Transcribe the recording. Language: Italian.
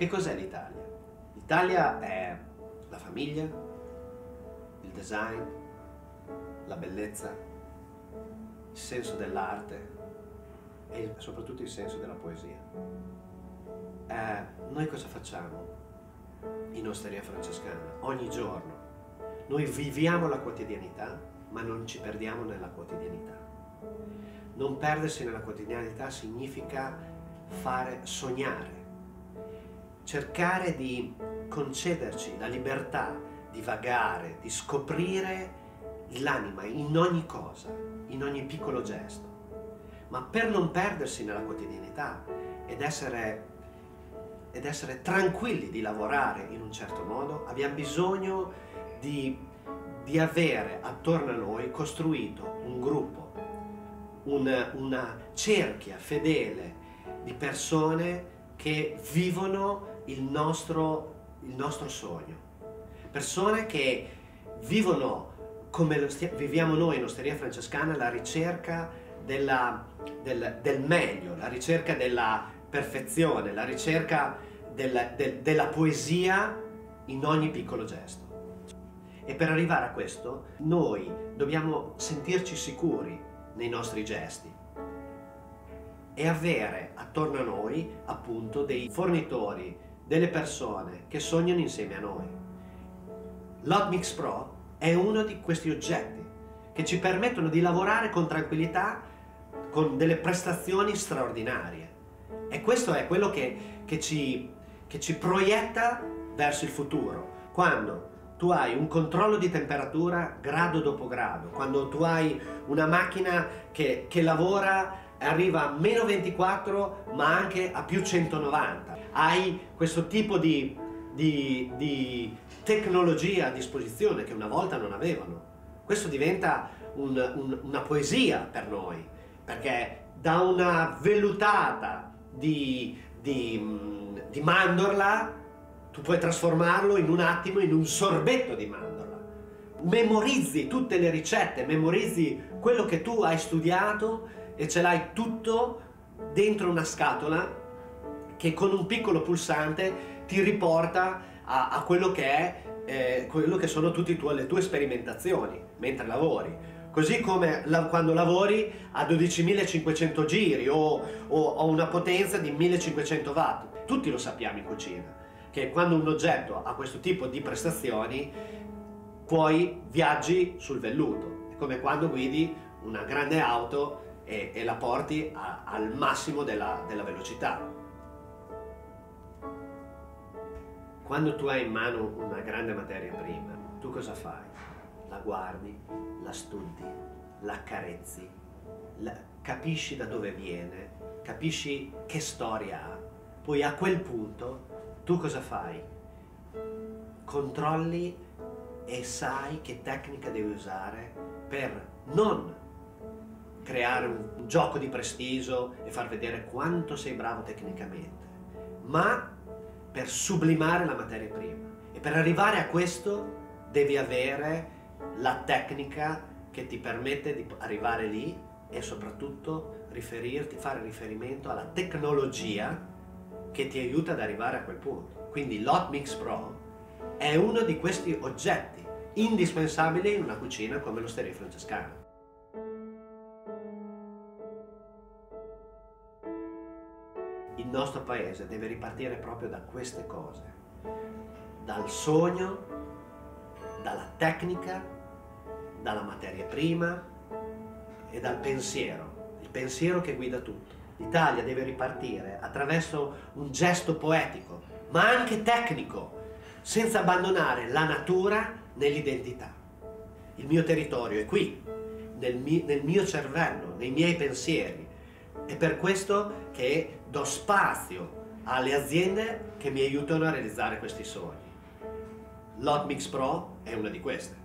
Che cos'è l'Italia? L'Italia è la famiglia, il design, la bellezza, il senso dell'arte e soprattutto il senso della poesia. Eh, noi cosa facciamo in Osteria Francescana? Ogni giorno. Noi viviamo la quotidianità, ma non ci perdiamo nella quotidianità. Non perdersi nella quotidianità significa fare sognare, cercare di concederci la libertà di vagare, di scoprire l'anima in ogni cosa, in ogni piccolo gesto. Ma per non perdersi nella quotidianità ed essere, ed essere tranquilli di lavorare in un certo modo, abbiamo bisogno di, di avere attorno a noi costruito un gruppo, un, una cerchia fedele di persone che vivono il nostro, il nostro sogno. Persone che vivono come viviamo noi in Osteria Francescana la ricerca della, del, del, meglio, la ricerca della perfezione, la ricerca del, del, della poesia in ogni piccolo gesto. E per arrivare a questo noi dobbiamo sentirci sicuri nei nostri gesti, e avere attorno a noi appunto dei fornitori, delle persone che sognano insieme a noi. L'Hotmix Pro è uno di questi oggetti che ci permettono di lavorare con tranquillità, con delle prestazioni straordinarie. E questo è quello che, che, ci, che ci proietta verso il futuro. Quando tu hai un controllo di temperatura grado dopo grado, quando tu hai una macchina che, che lavora arriva a meno 24 ma anche a più 190. Hai questo tipo di, di, di tecnologia a disposizione che una volta non avevano. Questo diventa un, un, una poesia per noi, perché da una vellutata di, di, di mandorla tu puoi trasformarlo in un attimo in un sorbetto di mandorla. Memorizzi tutte le ricette, memorizzi quello che tu hai studiato e ce l'hai tutto dentro una scatola che con un piccolo pulsante ti riporta a, a quello che è eh, quello che sono tutte le tue sperimentazioni mentre lavori. Così come la, quando lavori a 12.500 giri o, a una potenza di 1.500 watt. Tutti lo sappiamo in cucina, che quando un oggetto ha questo tipo di prestazioni, poi viaggi sul velluto. È come quando guidi una grande auto e, e la porti a, al massimo della, della velocità. Quando tu hai in mano una grande materia prima, tu cosa fai? La guardi, la studi, la accarezzi, la, capisci da dove viene, capisci che storia ha, poi a quel punto tu cosa fai? Controlli e sai che tecnica devi usare per non creare un, gioco di prestigio e far vedere quanto sei bravo tecnicamente, ma per sublimare la materia prima. E per arrivare a questo devi avere la tecnica che ti permette di arrivare lì e soprattutto riferirti, fare riferimento alla tecnologia che ti aiuta ad arrivare a quel punto. Quindi l'Hotmix Pro è uno di questi oggetti indispensabili in una cucina come l'Osteria Francescana. Il nostro paese deve ripartire proprio da queste cose, dal sogno, dalla tecnica, dalla materia prima e dal pensiero, il pensiero che guida tutto. L'Italia deve ripartire attraverso un gesto poetico, ma anche tecnico, senza abbandonare la natura nell'identità. Il mio territorio è qui, nel mio, cervello, nei miei pensieri, è per questo che do spazio alle aziende che mi aiutano a realizzare questi sogni. L'Hotmix Pro è una di queste.